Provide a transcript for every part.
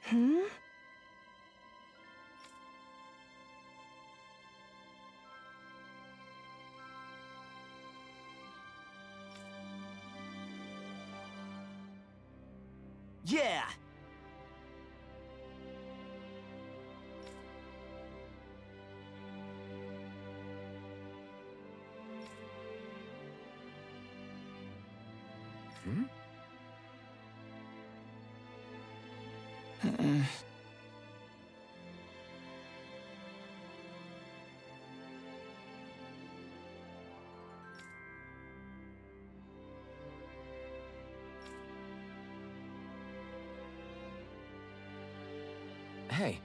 ふん Yeah! Hmm? Hey.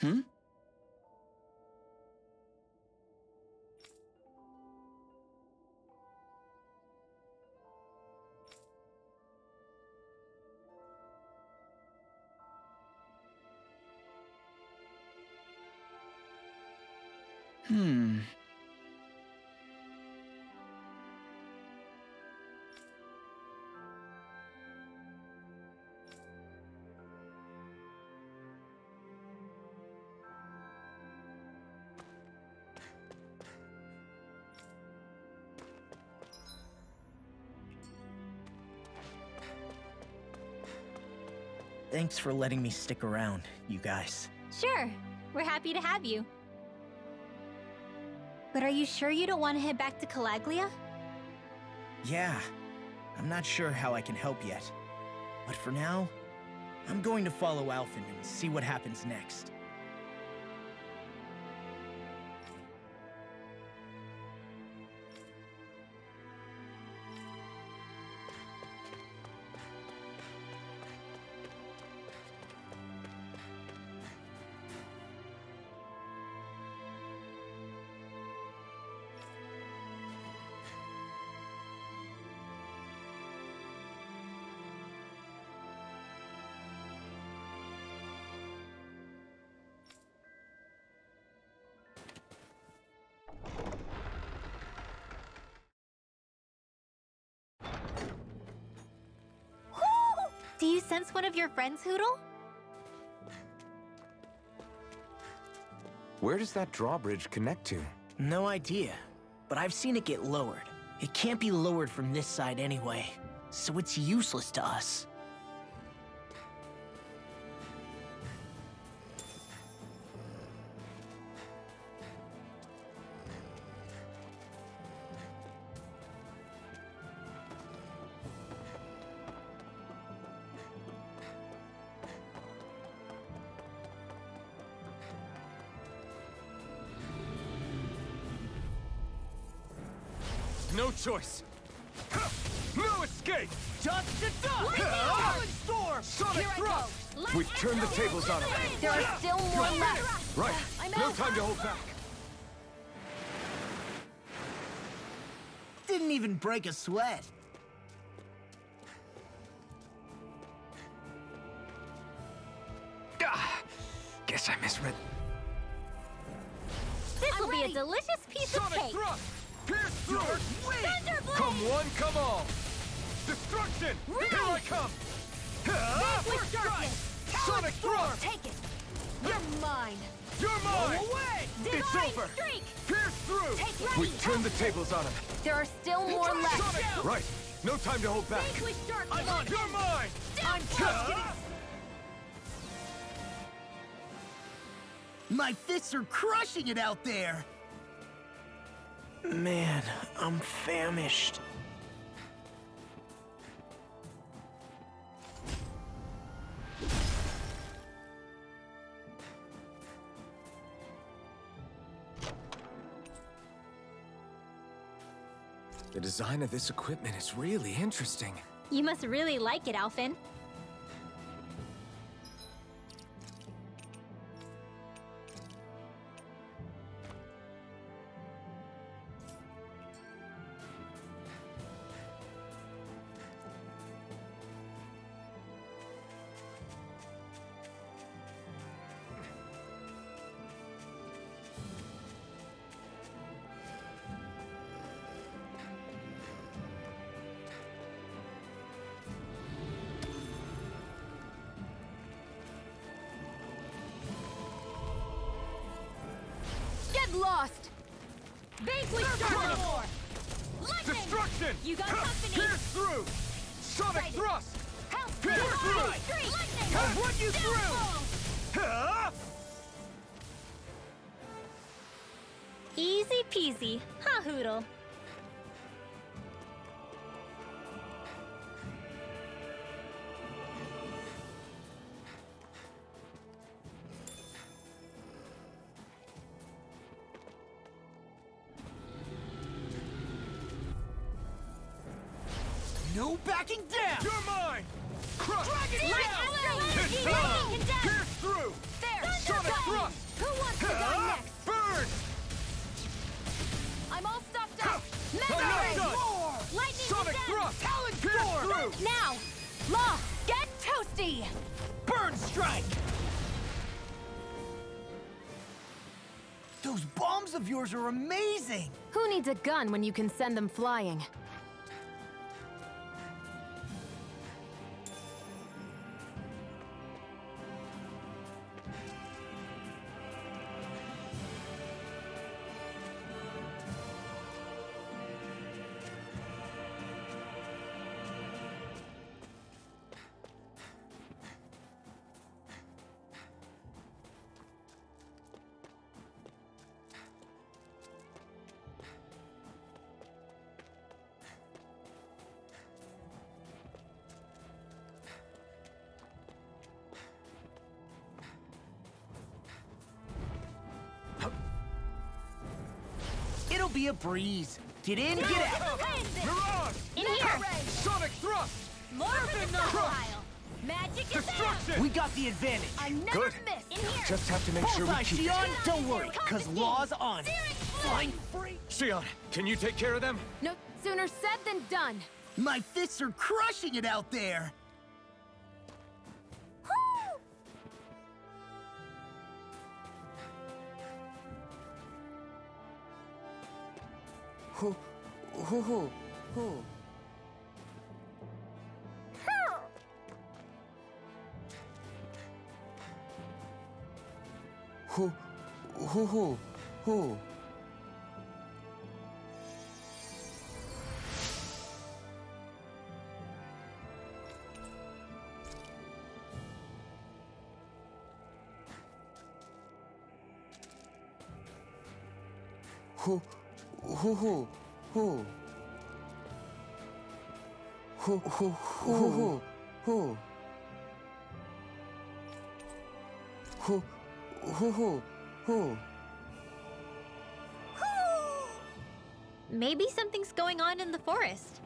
Hmm? Hmm. Thanks for letting me stick around, you guys. Sure, we're happy to have you. But are you sure you don't want to head back to Calaglia? Yeah, I'm not sure how I can help yet. But for now, I'm going to follow Alphen and see what happens next. Do one of your friends, Hootle? Where does that drawbridge connect to? No idea, but I've seen it get lowered. It can't be lowered from this side anyway, so it's useless to us. Choice. No escape! Dust to dust! Lightning storm! Sonic thrust! We've turned the tables on him. There are still more left. Right. No time to hold back. Didn't even break a sweat. Ah, guess I misread. This will be a delicious piece of cake. thrust! Pierce through! Thunderblade! Come one, come all! Destruction! Here I come! With darkness. Sonic thrust! Take it. You're mine. You're mine! Go away! It's over! streak. Pierce through! Take right. We've turned the tables on him. There are still more left. Sonic! Right. No time to hold back. Vanquish darkness. You're mine! I'm! My fists are crushing it out there! Man, I'm famished. The design of this equipment is really interesting. You must really like it, Alphen. Backing down! You're mine! Crush! Lightning It's Lightning time! and death! Pierce through! There! Sonic thrust! Who wants to die ah, next? Burn! I'm all stocked Ha! up! I'm Mega not Ray! done! Lightning Sonic and death! thrust! Talon Pierce through! Now! Law, get toasty! Burn strike! Those bombs of yours are amazing! Who needs a gun when you can send them flying? Be a breeze. Get in, get out! Mirage! In here! Sonic thrust! More of the style! Magic is there! Destruction! We got the advantage. I never Good. miss! In here! Just have to make sure we Bullseye, keep it. Don't worry, cause law's on. Searing Flying free! Shionne, can you take care of them? No sooner said than done. My fists are crushing it out there! Hoo, hoo, hoo, hoo. Hoo, hoo, hoo, hoo. Hoo, hoo. Hoo, hoo, hoo, hoo, hoo. Hoo, hoo, hoo, hoo. Maybe something's going on in the forest.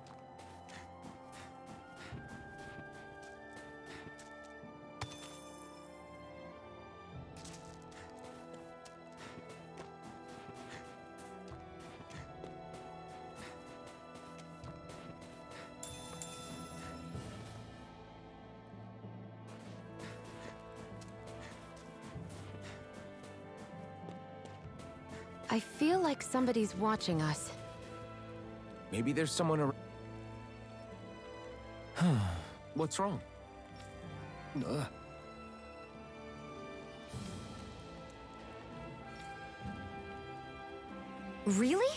Like somebody's watching us. Maybe there's someone around. What's wrong? Ugh. Really?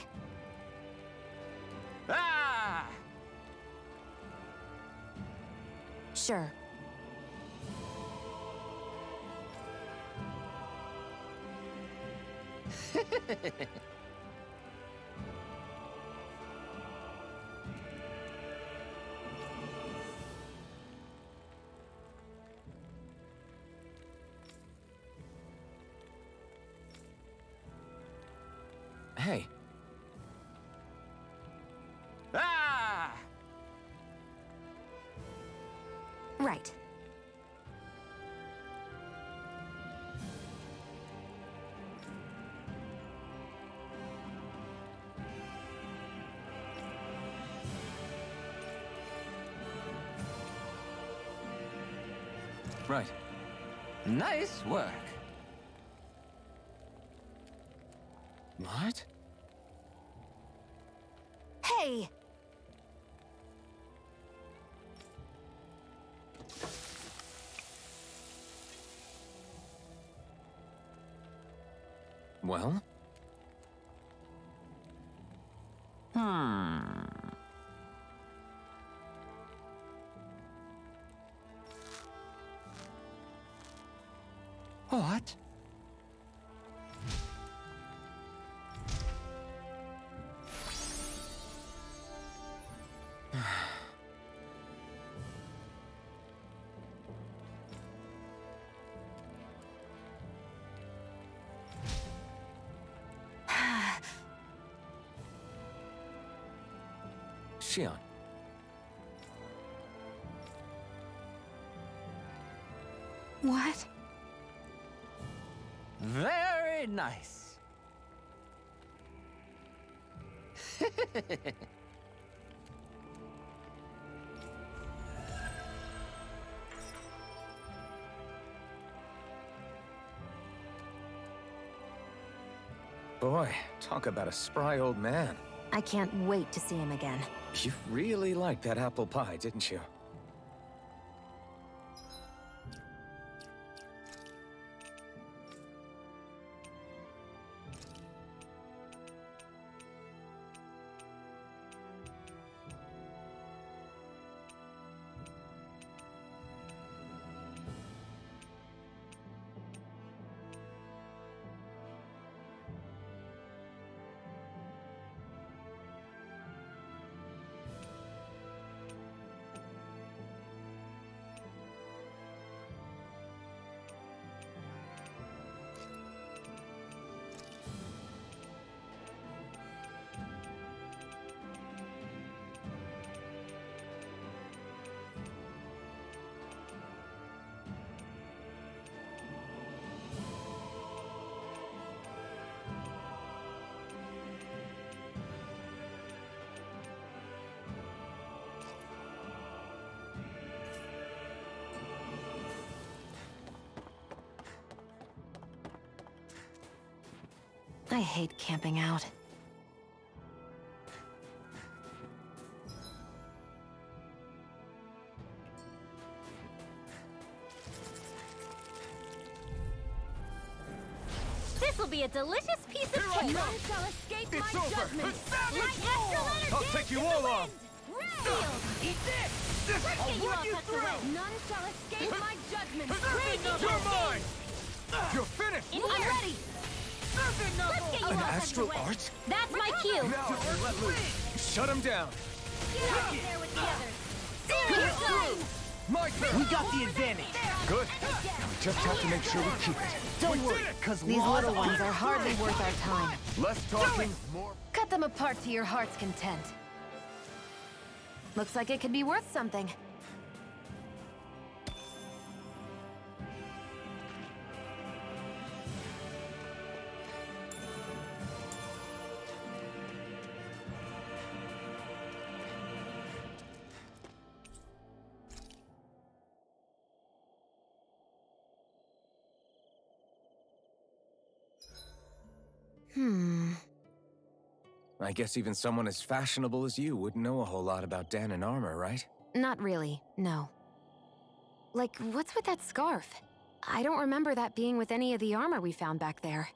work. What? Hey! Well? Hmm... What? Shionne. What? Very nice. Boy, talk about a spry old man. I can't wait to see him again. You really liked that apple pie, didn't you? I hate camping out. This'll be a delicious piece of Here I cake. come. None shall escape It's my over. judgment. Savage Like Astrolana I'll take you all the on. Eat this! Let's I'll get you run you through! away. None shall escape my judgment. You're mine! You're finished! I'm ready. Let's get you An astral away. art? That's my cue. Now let loose. Shut him down. Get out there with the others. Serious signs. My turn! We got the advantage. Good. Now We just have to make sure we keep it. Don't worry, because These little ones are hardly worth our time. Less talking, more... Cut them apart to your heart's content. Looks like it could be worth something. Hmm. I guess even someone as fashionable as you wouldn't know a whole lot about Dan and armor, right? Not really, no. Like, what's with that scarf? I don't remember that being with any of the armor we found back there.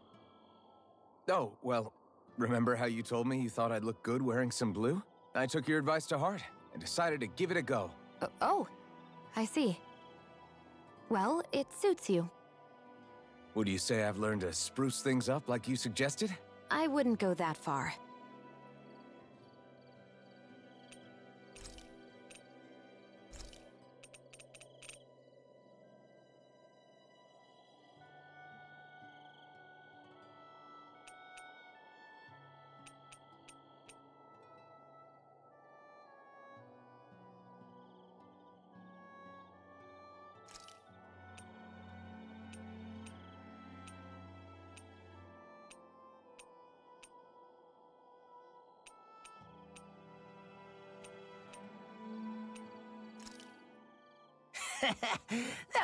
Oh, well, remember how you told me you thought I'd look good wearing some blue? I took your advice to heart and decided to give it a go. O- oh, I see. Well, it suits you. Would you say I've learned to spruce things up like you suggested? I wouldn't go that far.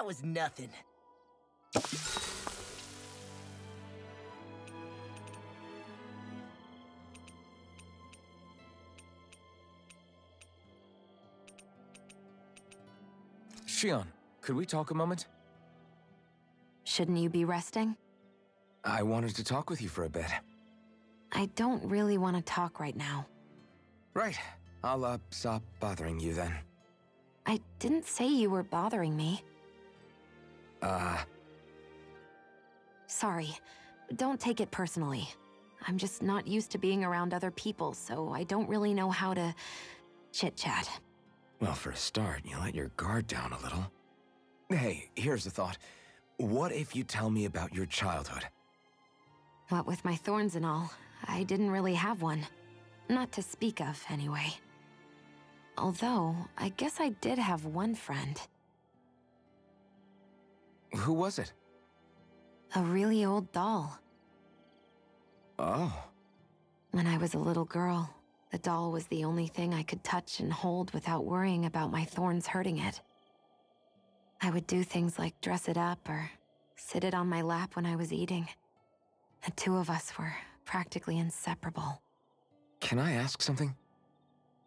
Was nothing. Shionne, could we talk a moment? Shouldn't you be resting? I wanted to talk with you for a bit. I don't really want to talk right now. Right. I'll, uh, stop bothering you then. I didn't say you were bothering me. Uh, Sorry. Don't take it personally. I'm just not used to being around other people, so I don't really know how to chit-chat. well, for a start, you let your guard down a little. Hey, here's a thought. What if you tell me about your childhood? What with my thorns and all, I didn't really have one. Not to speak of, anyway. Although, I guess I did have one friend. Who was it? A really old doll. Oh. When I was a little girl, the doll was the only thing I could touch and hold without worrying about my thorns hurting it. I would do things like dress it up or sit it on my lap when I was eating. The two of us were practically inseparable. Can I ask something?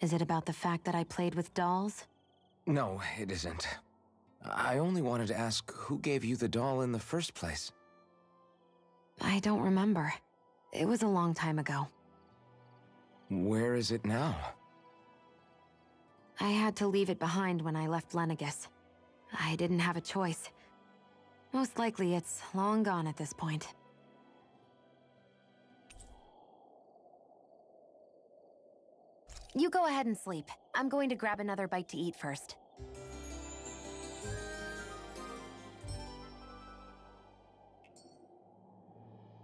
Is it about the fact that I played with dolls? No, it isn't. I only wanted to ask who gave you the doll in the first place. I don't remember. It was a long time ago. Where is it now? I had to leave it behind when I left Lenegis. I didn't have a choice. Most likely it's long gone at this point. You go ahead and sleep. I'm going to grab another bite to eat first.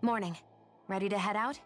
Morning. Ready to head out?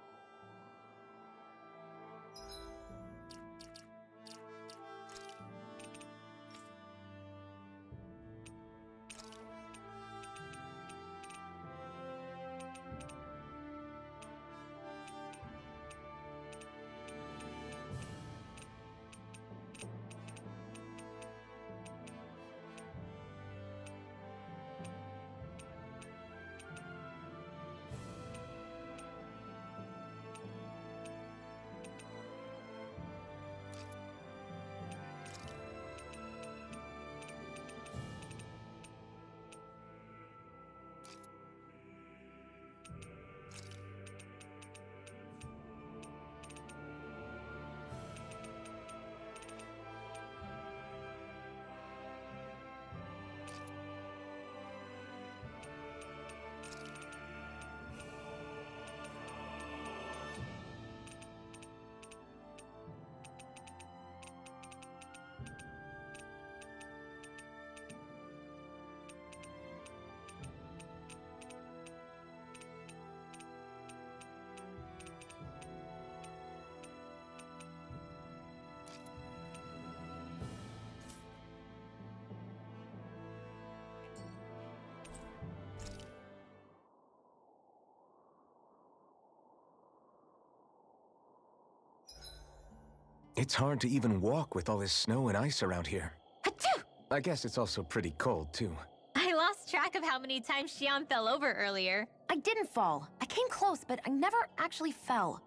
It's hard to even walk with all this snow and ice around here. Achoo! I guess it's also pretty cold, too. I lost track of how many times Shionne fell over earlier. I didn't fall. I came close, but I never actually fell.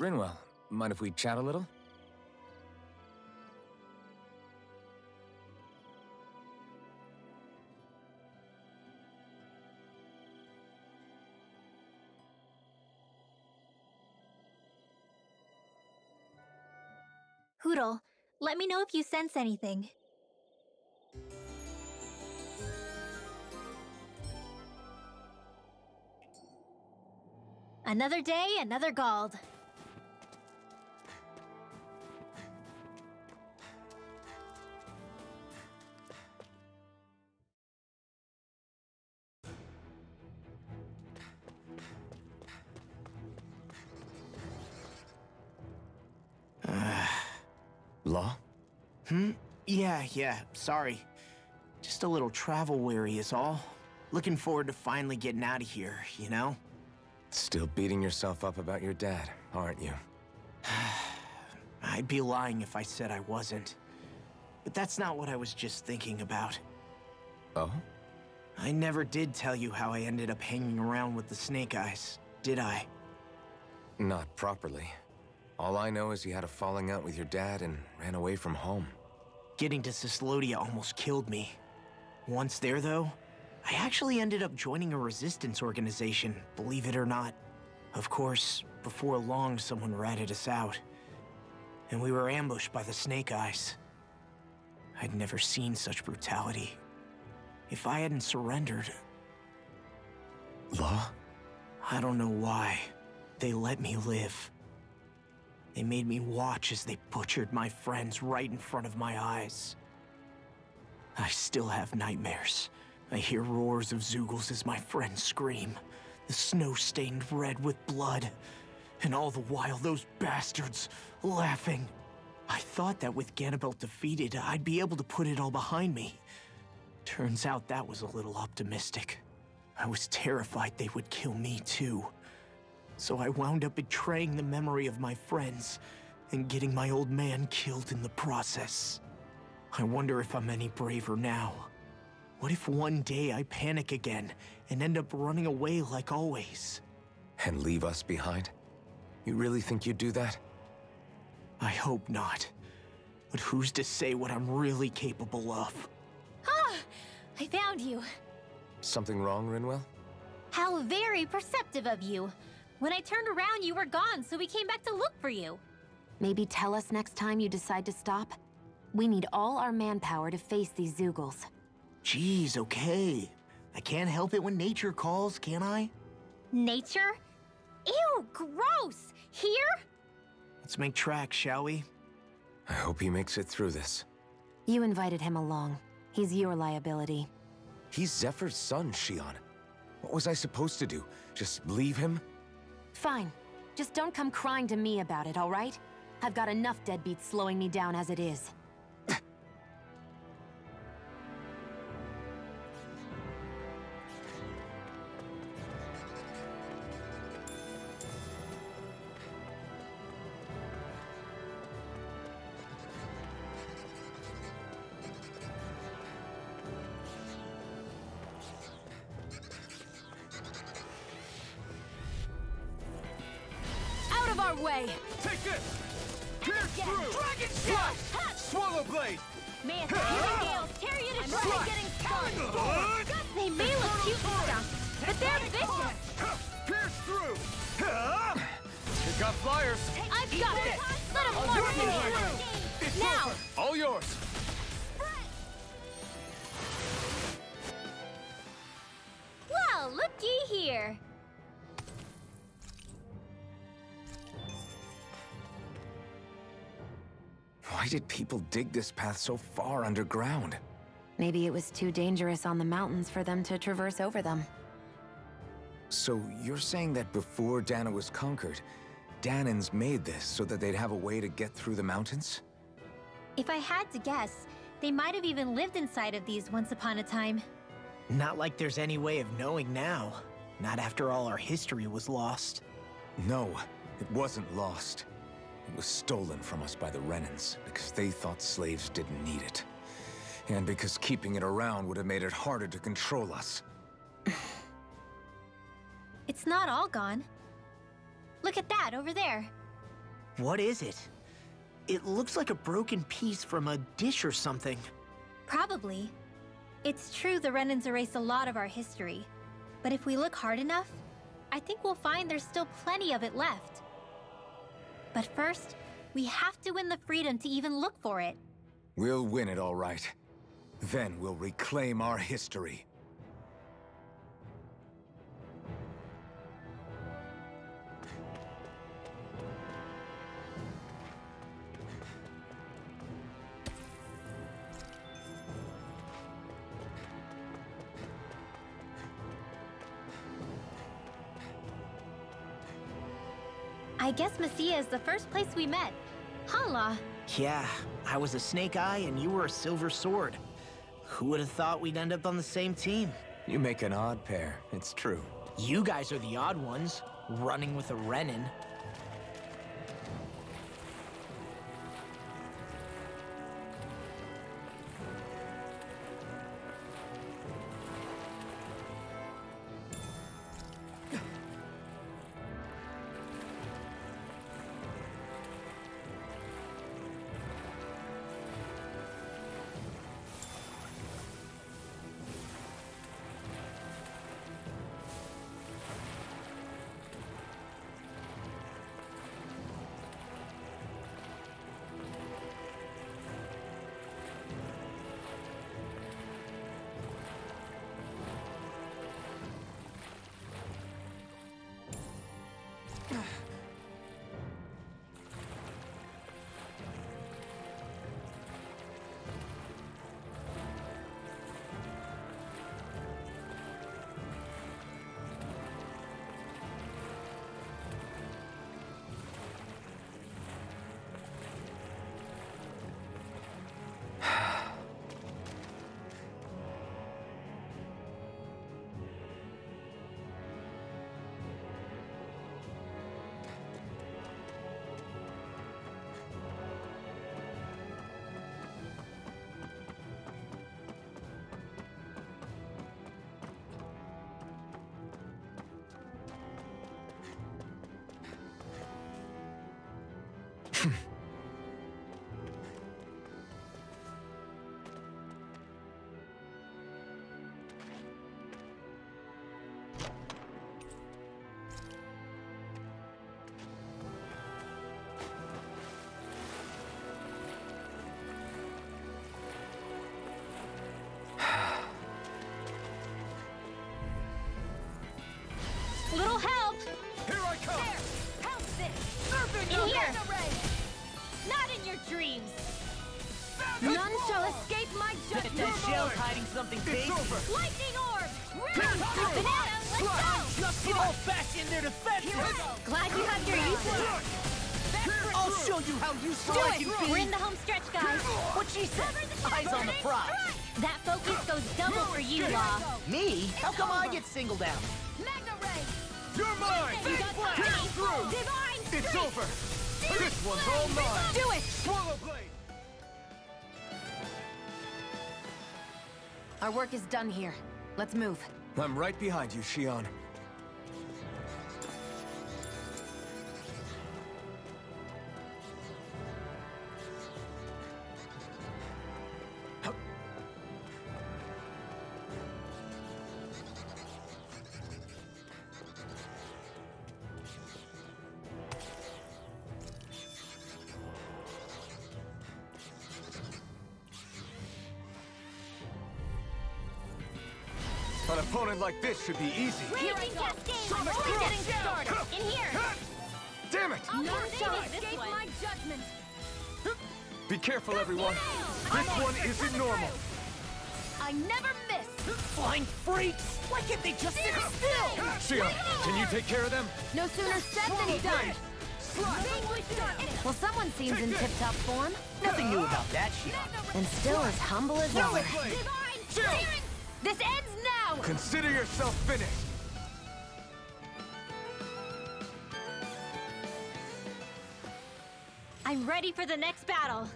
Rinwell, mind if we chat a little? Hootle, let me know if you sense anything. Another day, another Gald. Yeah, yeah, sorry. Just a little travel weary is all. Looking forward to finally getting out of here, you know? Still beating yourself up about your dad, aren't you? I'd be lying if I said I wasn't. But that's not what I was just thinking about. Oh? I never did tell you how I ended up hanging around with the Snake Eyes, did I? Not properly. All I know is you had a falling out with your dad and ran away from home. Getting to Cyslodia almost killed me. Once there, though, I actually ended up joining a resistance organization, believe it or not. Of course, before long, someone ratted us out. And we were ambushed by the Snake Eyes. I'd never seen such brutality. If I hadn't surrendered, Law? I don't know why. They let me live. They made me watch as they butchered my friends right in front of my eyes. I still have nightmares. I hear roars of Zeugles as my friends scream, the snow stained red with blood. And all the while, those bastards laughing. I thought that with Ganabelt defeated, I'd be able to put it all behind me. Turns out that was a little optimistic. I was terrified they would kill me too. So I wound up betraying the memory of my friends and getting my old man killed in the process. I wonder if I'm any braver now. What if one day I panic again and end up running away like always? And leave us behind? You really think you'd do that? I hope not. But who's to say what I'm really capable of? Ah! I found you. Something wrong, Rinwell? How very perceptive of you. When I turned around, you were gone, so we came back to look for you. Maybe tell us next time you decide to stop? We need all our manpower to face these Zeugles. Geez, okay. I can't help it when nature calls, can I? Nature? Ew, gross! Here? Let's make tracks, shall we? I hope he makes it through this. You invited him along. He's your liability. He's Zephyr's son, Shionne. What was I supposed to do? Just leave him? Fine. Just don't come crying to me about it, all right? I've got enough deadbeats slowing me down as it is. Out our way! Take this! Pierce Get through! Dragon Slash! Swallow blade! May a fiery gale tear you to I'm shreds! getting getting started! They may look cute and stuff, but they're vicious! Pierce through! You got flyers! I've got this! Let them I'll march in it. here! It's Now! All yours! Well, looky here! Did people dig this path so far underground? Maybe it was too dangerous on the mountains for them to traverse over them. So you're saying that before Dana was conquered, Danans made this so that they'd have a way to get through the mountains? If I had to guess, they might have even lived inside of these once upon a time. Not like there's any way of knowing now. Not after all our history was lost. No, it wasn't lost. It was stolen from us by the Renans because they thought slaves didn't need it. And because keeping it around would have made it harder to control us. It's not all gone. Look at that over there. What is it? It looks like a broken piece from a dish or something. Probably. It's true the Renans erased a lot of our history. But if we look hard enough, I think we'll find there's still plenty of it left. But first, we have to win the freedom to even look for it. We'll win it all right. Then we'll reclaim our history. Guess Messia is the first place we met. Hala. Yeah, I was a snake eye and you were a silver sword. Who would have thought we'd end up on the same team? You make an odd pair, it's true. You guys are the odd ones, running with a Renan. That shell's hiding something It's big. over! Lightning orb! Pierce through! Banana, let's go! Just get old fashioned their defenses. Glad you have your easel. I'll show you how useful Do I it! can We're be. in the home stretch, guys. What she said. Eyes on the prize. That focus goes double for you, Law. Me? How come I get singled out? Magna Ray! You're mine! You got Pierce through! Divine It's Strength! over! This one's all mine! Do it! Swallow Blade! Our work is done here. Let's move. I'm right behind you, Shionne. An opponent like this should be easy. Raging Cascade! We're only getting started. In here! Damn it! None shall escape my judgment! Be careful, everyone. This one isn't normal. I never miss! Flying freaks! Why can't they just sit still? Shionne, can you take care of them? No sooner said than done. Well, someone seems in tip-top form. Nothing new about that, Shionne. And still as humble as Swallow ever. Consider yourself finished. I'm ready for the next battle.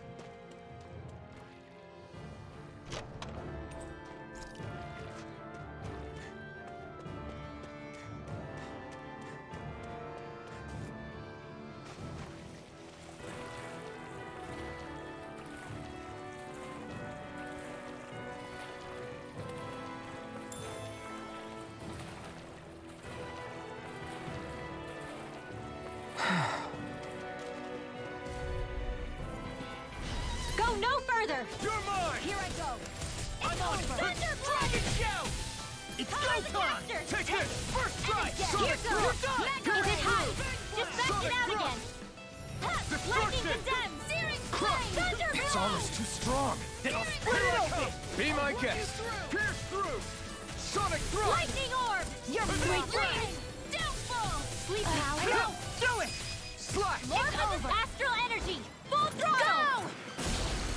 Slash! It's! Astral energy! Full throttle! Go!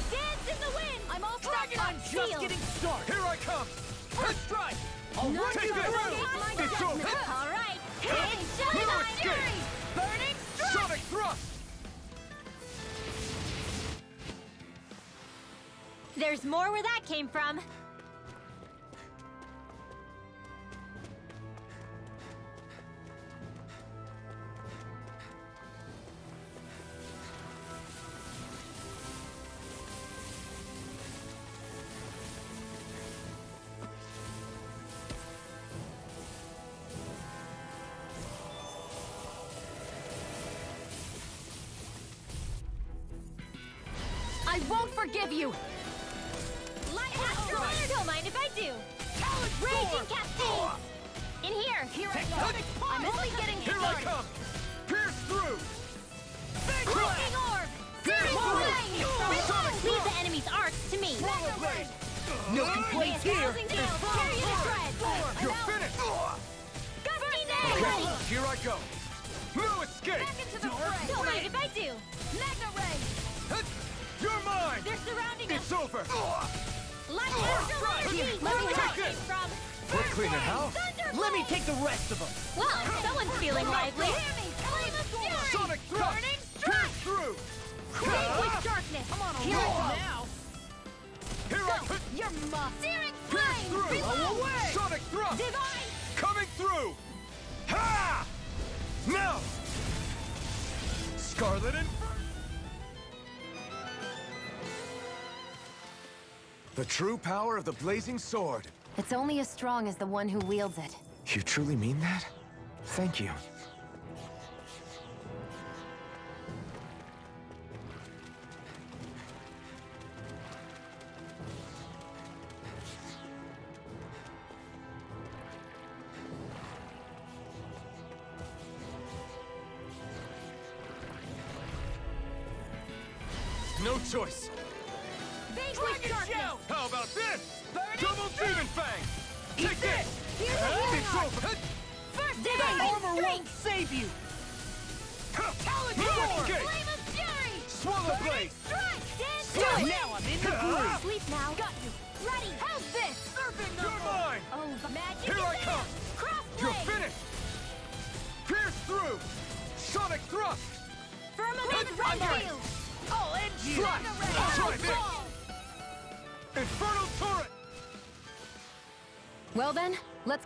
Dance in the wind! I'm all Dragon, I'm just Sealed. getting started! Here I come! First strike! I'll None Take this! through! It's over! All right! It's showtime! escape! Burning strike! Sonic thrust! There's more where that came from. The true power of the Blazing Sword. It's only as strong as the one who wields it. You truly mean that? Thank you.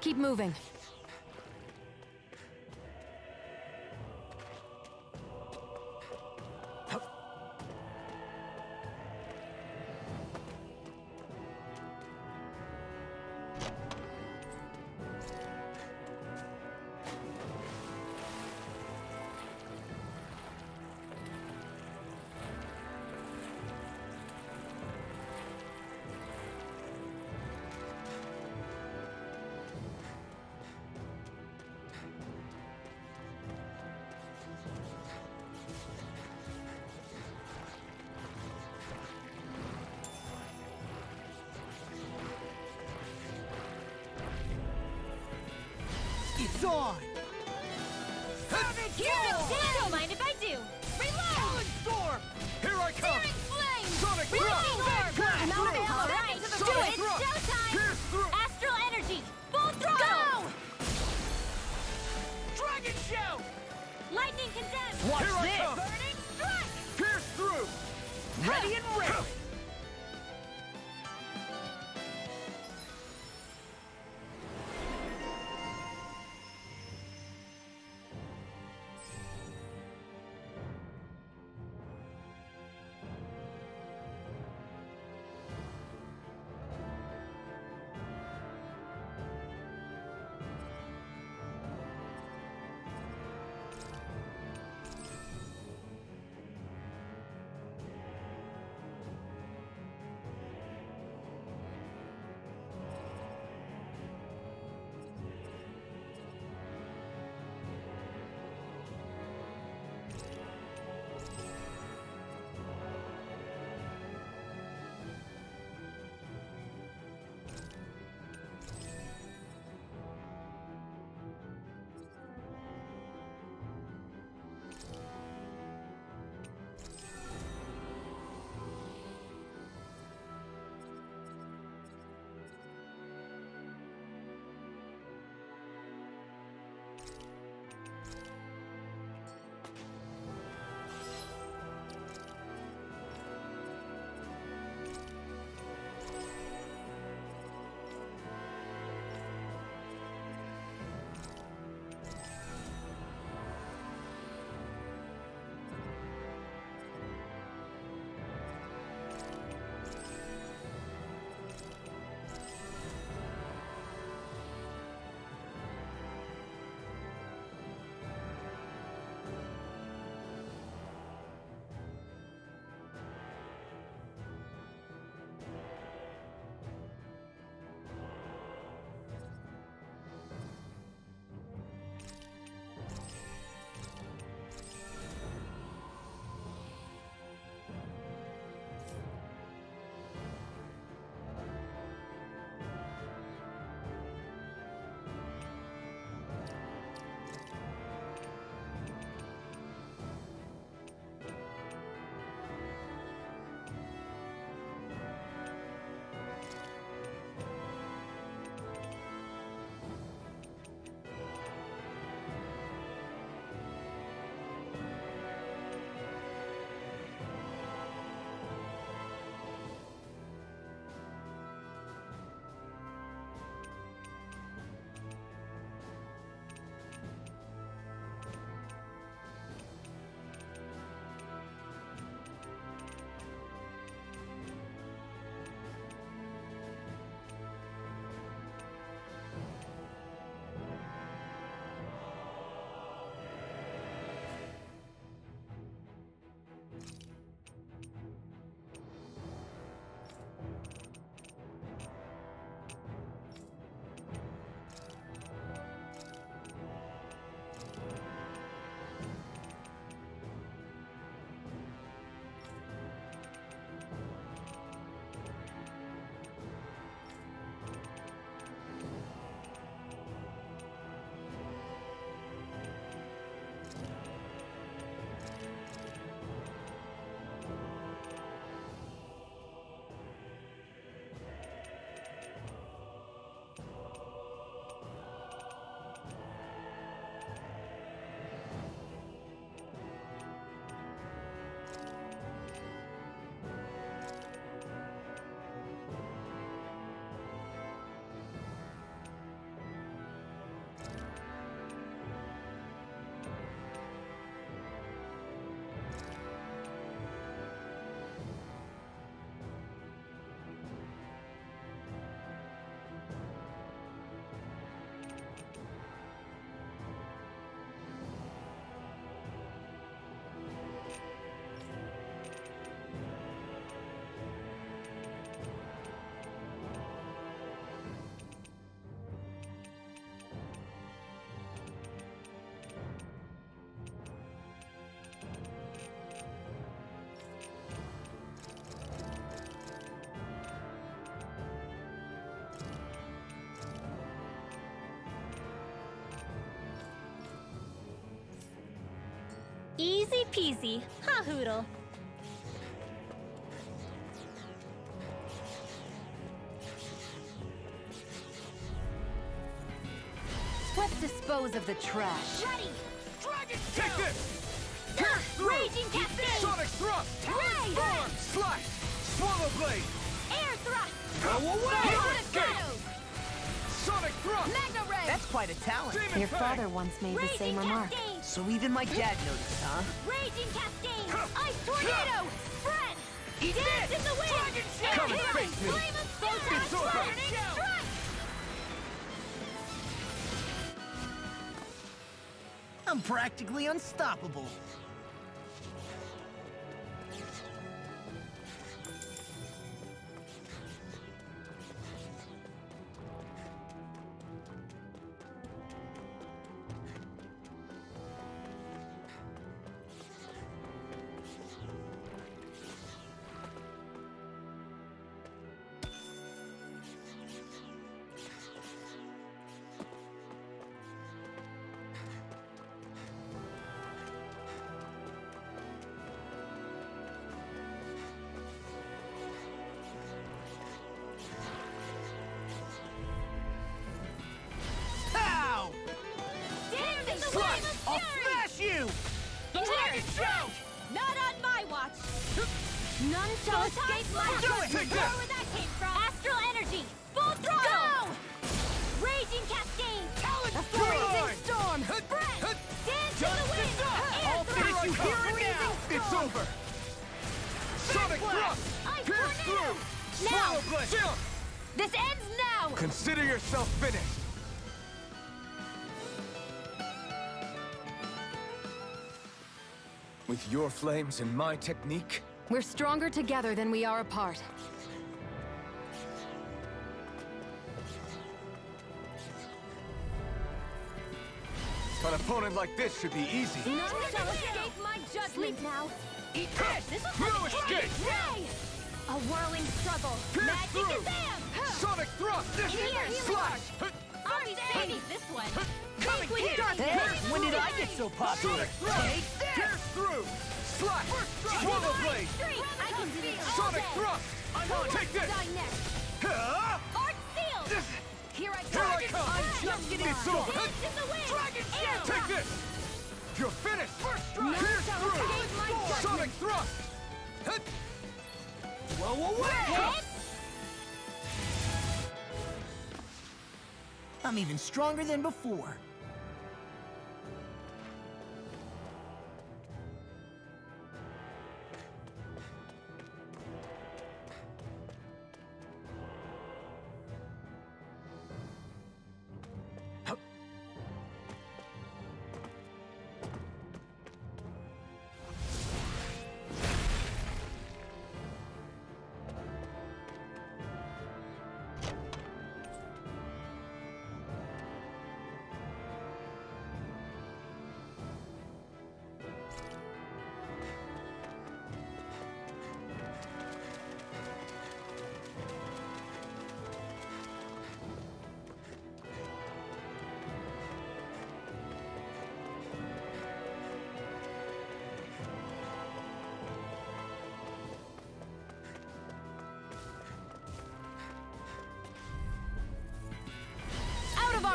keep moving. on! Kill! Don't mind if peasy. Ha hoodle. Let's dispose of the trash. Ready! Dragon Take Tail! this! Pierce through! Raging Cascade! Sonic Thrust! Ray! Storm! Slash! Swallow Blade! Air thrust! Go away! Sword Escape! Sonic Thrust! Magna ray! That's quite a talent. Demon Your Fang! father once made the Raging same remark. Cascade! So even my dad noticed, huh? Raging Cascade! Ice Tornado! Spread! Eat Dance this! in the wind! Dragon Shell! Come and face me! Flame of Stone! It's Strike! I'm practically unstoppable. Your flames and my technique, We're stronger together than we are apart. an opponent like this should be easy. None shall escape my judgment! Sleep now! Eat this! This No escape! Ray! A whirling struggle! Pierce Magic through! Sonic Thrust! Here, Slash! I'll be saving this one! Coming here! darkness! Hey, when did I get so popular? Sonic Thrust! Take this! Pierce through! Slash! Swallow Blade! I can do this Sonic! Thrust! Take this! Die next! Huh? Art sealed! Here I Here I come! I'm just getting It's over! Dance in the wind! Dragon Shield! Take this! You're finished! First strike! Pierce through! Sonic Thrust! Blow away! I'm even stronger than before.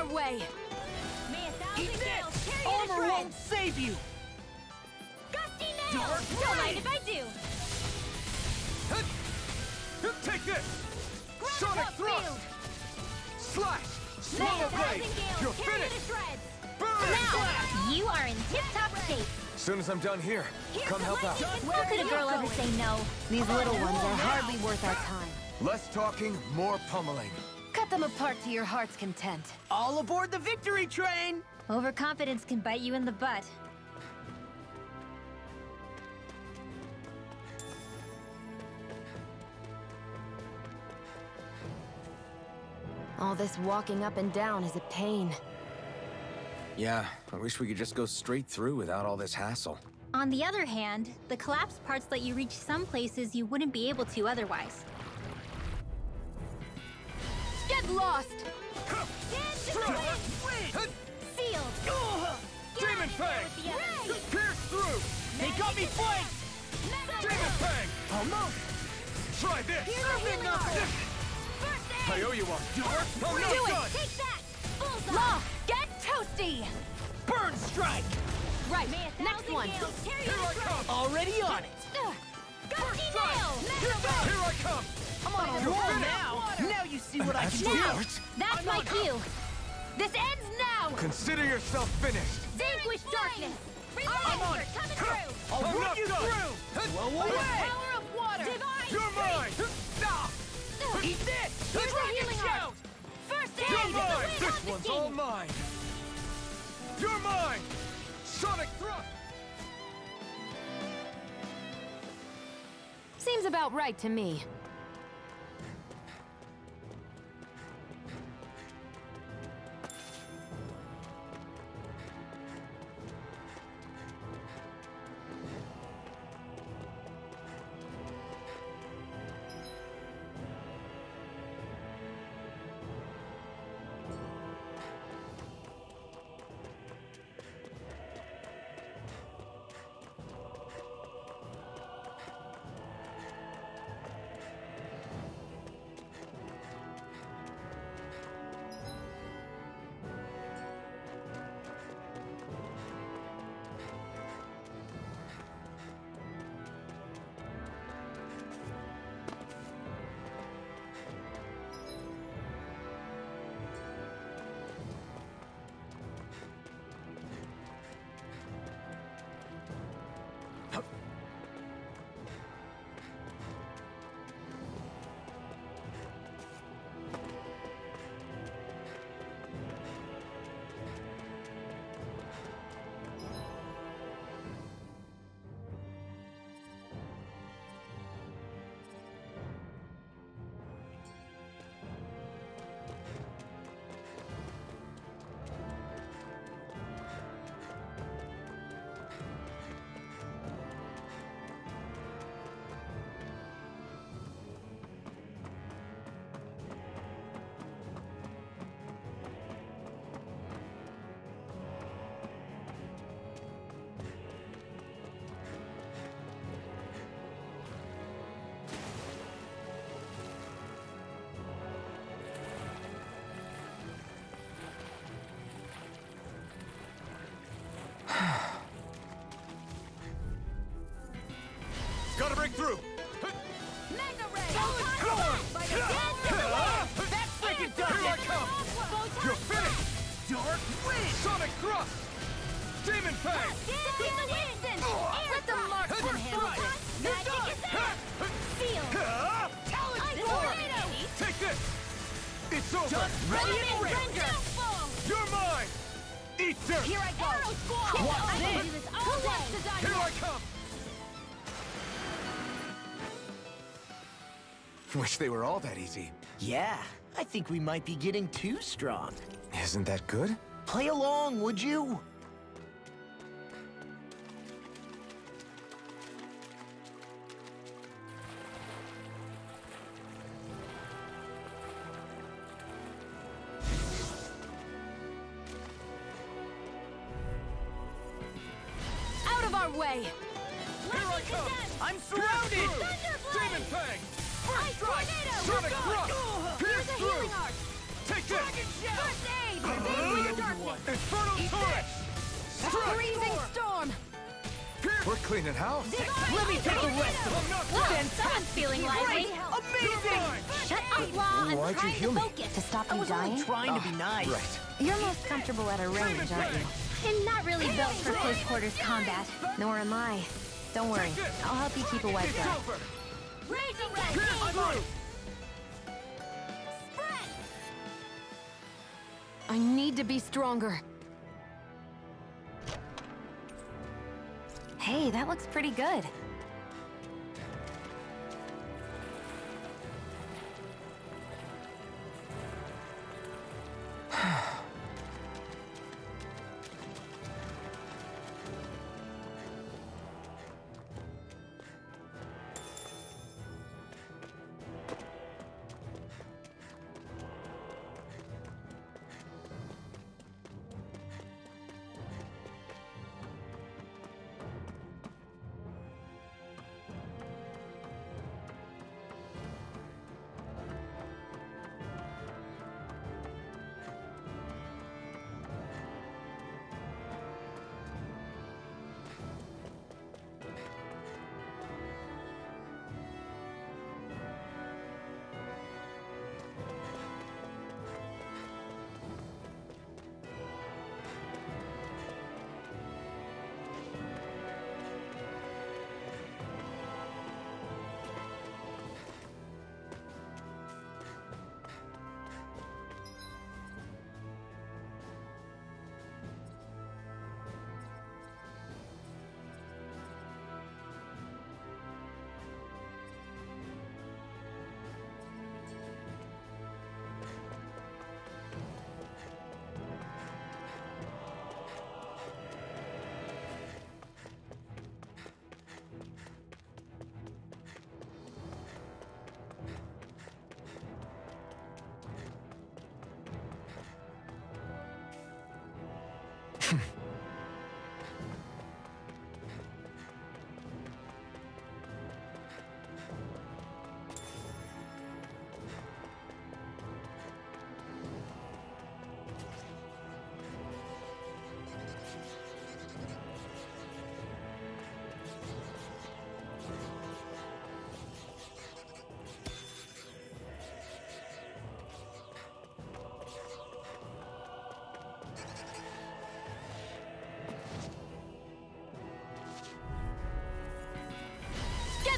Our way! May a thousand Eat gales this! carry you to Armor shreds! won't save you! Gusty nail! Don't mind if I do! Take this! Ground Sonic Thrust! field! Slash! May Swallow Blade! You're carry you to finished! shreds! Burn! Now, you are in tip-top shape. As soon as I'm done here, Here's come help out. lightning How could a girl ever say no? These little ones are hardly worth our time. Less talking, more pummeling. Cut them apart to your heart's content. All aboard the victory train! Overconfidence can bite you in the butt. All this walking up and down is a pain. Yeah, I wish we could just go straight through without all this hassle. On the other hand, the collapsed parts let you reach some places you wouldn't be able to otherwise. Get lost! Dance in the wind! Hit! Sealed! Demon Get out of there Fang! with. Pierce through! They got me flanked! Demon Fang! Almost! Try this! Serving knuckle! I owe you one. Dark Oh, no, Do it! Take that! Bullseye! Law, get toasty! Burn strike! Right, May a next thousand one. gales tear you Here to I come! Already on it! Gusty strike. nail! Here I come! I'm on a You're roll now! Now you see what I can do! That's I'm my cue! This ends now! Consider yourself finished! Vanquish darkness! I'm on it. coming through! I'll I'm you done. through! Blow Away. away! Power of water! Divine You're mine! Stop! Eat this! Here's a Dragon healing shout! First aid! You're mine! This one's all mine! You're mine! Sonic Thrust! Seems about right to me. Demon Fang! Let oh, the marksman handle this! Magic is out! Seal! Talent tornado! Take this! It's over! Just ready and render! You're mine! Eat dirt! Here I go! Arrow squall! What's I can this? do this all day! Here I come! Wish they were all that easy. Yeah, I think we might be getting too strong. Isn't that good? Play along, would you? Built for close quarters combat. Nor am I. Don't worry, I'll help you keep a wide It's breath. over! Raging red! Pierce! I need to be stronger. Hey, that looks pretty good.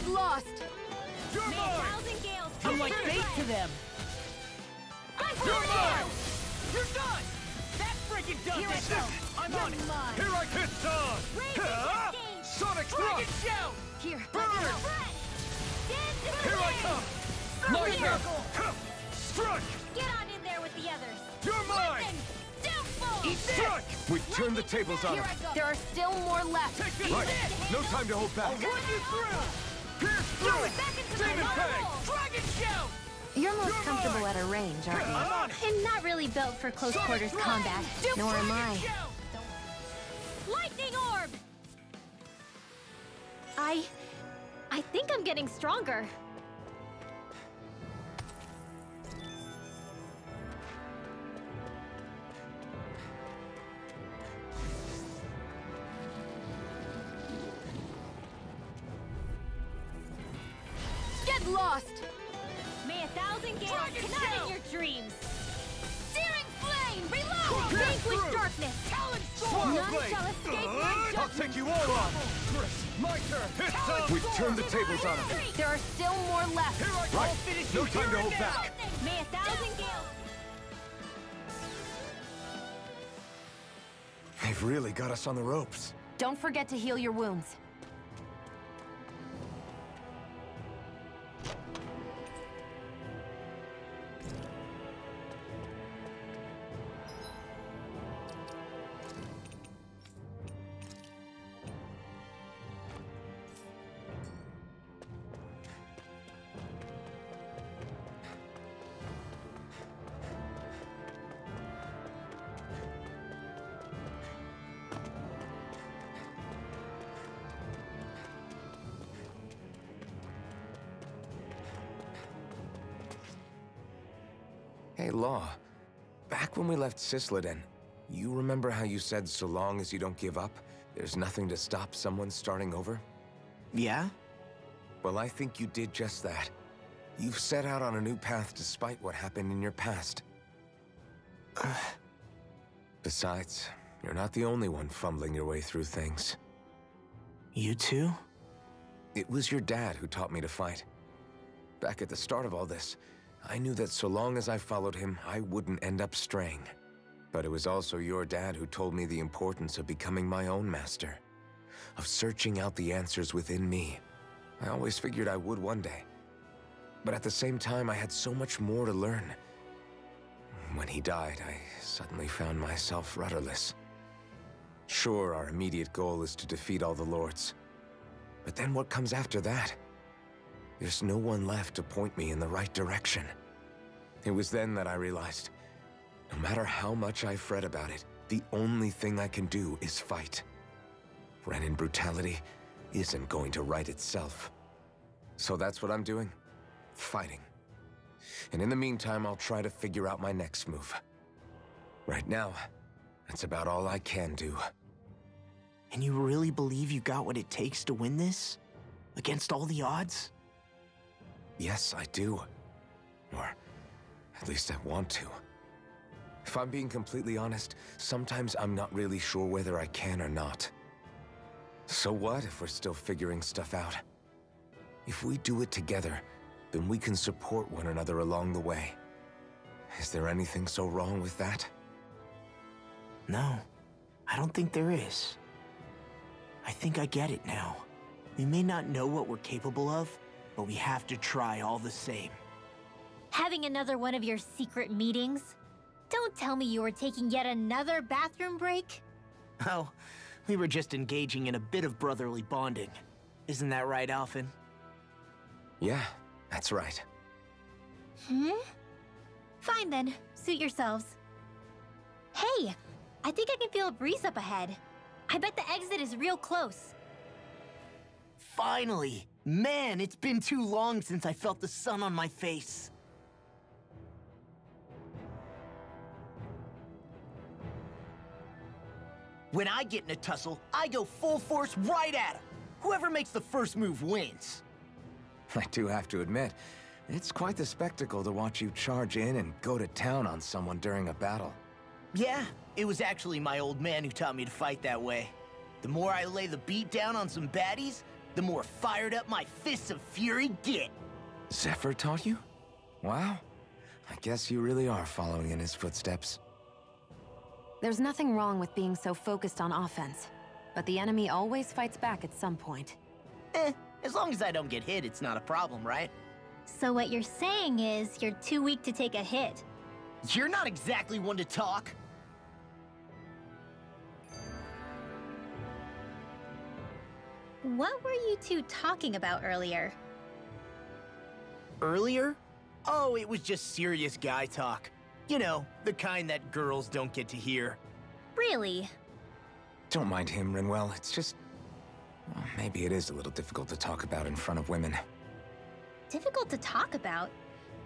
Get lost! You're May mine! thousand gales I'm like bait to them. I'm You're for mine! you! You're done! That freaking does Here I it! go. I'm on it! mine. Here I get on! Raise Huh? Sonic Dragon Thrust! Here, Burn! Fred! Stand to the Here I wing. come! Like Lightning! her! Huh. Strike! Get on in there with the others. You're mine! Listen, downfall. Eat this! Strike! We've turned the tables on Here him. I. There are still more left. Take this! Right. No time to hold back. Run you through. Pierce Throw it back into Demon my Fang! Dragon shout! You're most You're comfortable mine. at a range, aren't you? I'm on it! I'm not really built for close Sonic quarters Thrust. combat. Nor am I. Shout! Lightning orb. I, I think I'm getting stronger. Get lost! May a thousand gales Dragon in your dreams. Searing flame, reload. Vanquish through. darkness. Talon Swallow storm! None blade. shall escape my I'll take you all on! Chris, my turn! Hit some! We've turned the tables on him! There are still more left. Here I go! I'll finish No you time to hold back! May a thousand gales. They've really got us on the ropes. Don't forget to heal your wounds. We left Cyslodia, you remember how you said so long as you don't give up, there's nothing to stop someone starting over? Yeah? Well, I think you did just that. You've set out on a new path despite what happened in your past. Besides, you're not the only one fumbling your way through things. You too? It was your dad who taught me to fight. Back at the start of all this, I knew that so long as I followed him, I wouldn't end up straying. But it was also your dad who told me the importance of becoming my own master, of searching out the answers within me. I always figured I would one day. But at the same time, I had so much more to learn. When he died, I suddenly found myself rudderless. Sure, our immediate goal is to defeat all the lords. But then what comes after that? There's no one left to point me in the right direction. It was then that I realized, no matter how much I fret about it, the only thing I can do is fight. Renan brutality isn't going to right itself. So that's what I'm doing. Fighting. And in the meantime, I'll try to figure out my next move. Right now, that's about all I can do. And you really believe you got what it takes to win this? Against all the odds? Yes, I do. Or at least I want to. If I'm being completely honest, sometimes I'm not really sure whether I can or not. So what if we're still figuring stuff out? If we do it together, then we can support one another along the way. Is there anything so wrong with that? No, I don't think there is. I think I get it now. We may not know what we're capable of, but we have to try all the same. Having another one of your secret meetings? Don't tell me you were taking yet another bathroom break? Oh, we were just engaging in a bit of brotherly bonding. Isn't that right, Alphen? Yeah, that's right. Hmm? Fine then. Suit yourselves. Hey, I think I can feel a breeze up ahead. I bet the exit is real close. Finally! Man, it's been too long since I felt the sun on my face. When I get in a tussle, I go full force right at him. Whoever makes the first move wins. I do have to admit, it's quite the spectacle to watch you charge in and go to town on someone during a battle. Yeah, it was actually my old man who taught me to fight that way. The more I lay the beat down on some baddies, the more fired up my fists of fury get. Zephyr taught you? Wow. I guess you really are following in his footsteps. There's nothing wrong with being so focused on offense, but the enemy always fights back at some point. Eh, as long as I don't get hit, it's not a problem, right? So what you're saying is you're too weak to take a hit. You're not exactly one to talk. What were you two talking about earlier? Earlier? Oh, it was just serious guy talk. You know, the kind that girls don't get to hear. Really? Don't mind him, Rinwell. It's just... Well, maybe it is a little difficult to talk about in front of women. Difficult to talk about?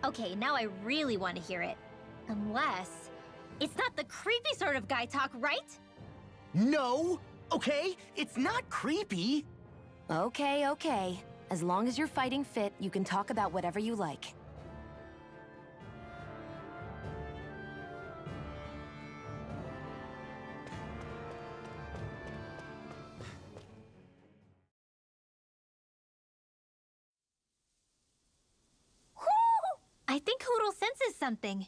Okay, now I really want to hear it. Unless... It's not the creepy sort of guy talk, right? No! Okay, it's not creepy. Okay, okay. As long as you're fighting fit, you can talk about whatever you like. I think Hootle senses something.